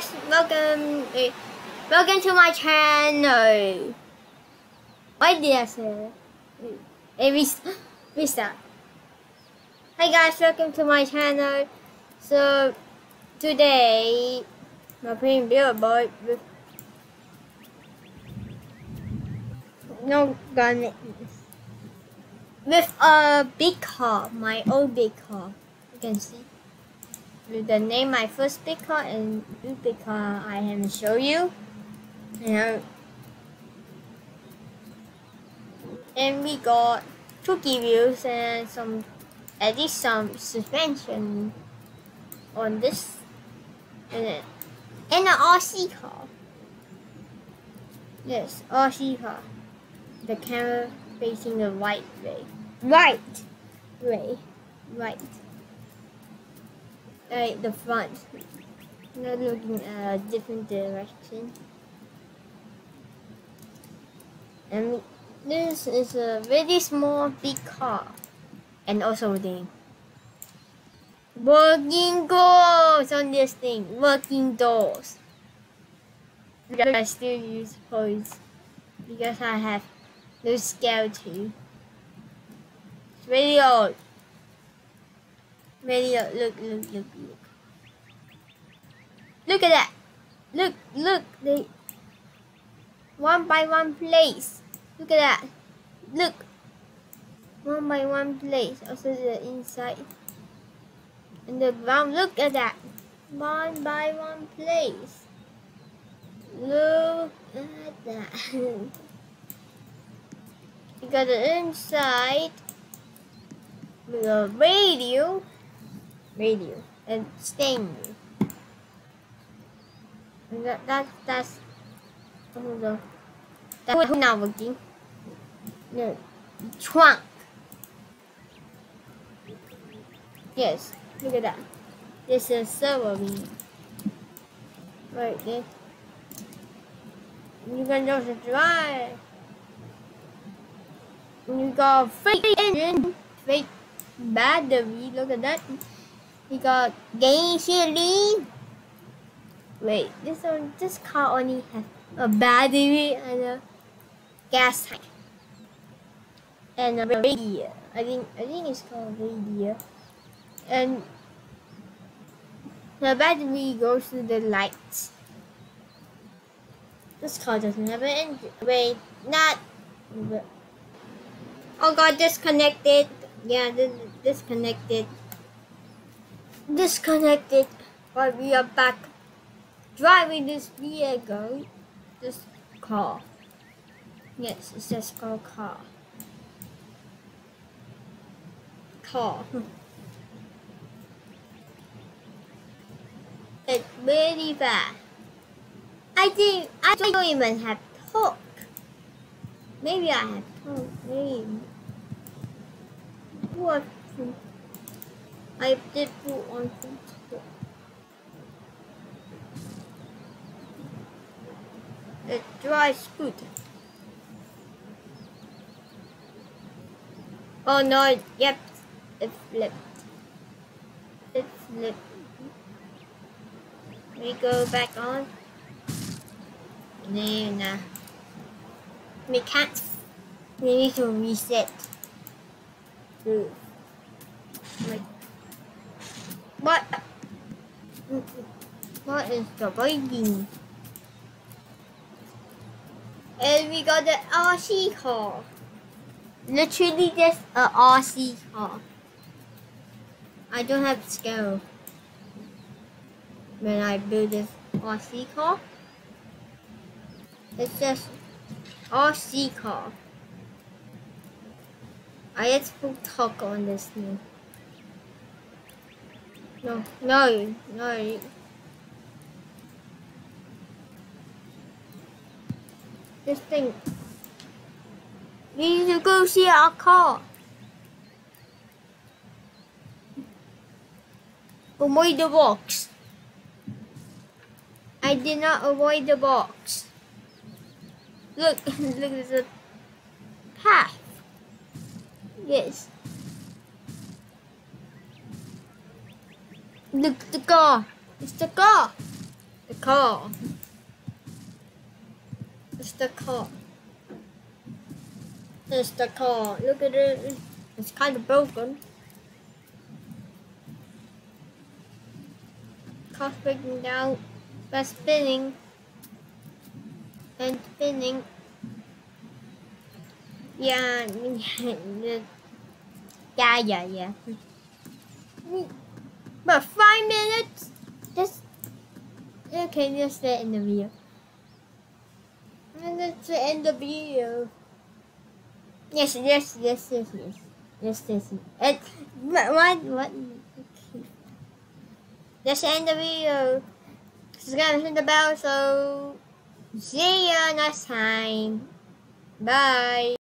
guys, welcome eh, welcome to my channel. What did I say? Hey, restart. Hi guys, welcome to my channel. So today we're playing Build a Boat with no gun with a big car, my old big car. You can see the name my first car and new car I haven't show you. You. And we got two wheels and some at least some suspension on this and and an RC car. Yes, RC car. The camera facing the right way. Right way. Right. Alright, the front. Not looking at a different direction. And this is a very small big car. And also the working doors on this thing. Working doors. I still use hose because I have no scale too. It's really old. Ready? Look, look, look, look. Look at that. Look, look. They one by one place. Look at that. Look. One by one place. Also the inside. And the ground. Look at that. One by one place. Look at that. you got the inside. The radio radio and stain and that, that that's oh, hold on that's not working no trunk. Yes look at that. This is submarine right there. You can just drive. You got fake engine fake battery look at that we got gasoline. Wait, this one, this car only has a battery and a gas tank and a radio. I think I think it's called radio. And the battery goes to the lights. This car doesn't have an engine. Wait, not. Oh god, disconnected. Yeah, disconnected disconnected, but we are back driving this vehicle, this car. Yes, it says called car. Car. Hmm. it's really bad. I think I don't even have talk. Maybe I have talk. Maybe. What? I did put on Facebook. It dries good. Oh no, yep, it flipped. It flipped. We go back on. No, nah. We can't. We need to reset. Ooh. Like what? What is the biting? And we got the RC car. Literally just a RC car. I don't have scale when I build this RC car. It's just RC car. I just put talk on this thing. No, no, no. This thing. We need to go see our car. Avoid the box. I did not avoid the box. Look, look at the path. Yes. Look, at the car. It's the car. The car. It's the car. It's the car. Look at it. It's kind of broken. Car's breaking down. But spinning. And spinning. Yeah. Yeah, yeah, yeah. But five minutes? Just okay, just the end of the video. And that's the end of the video. Yes, yes, yes, yes, yes. Yes, yes. And what what okay. That's the end of the video. Subscribe and hit the bell so see you next time. Bye.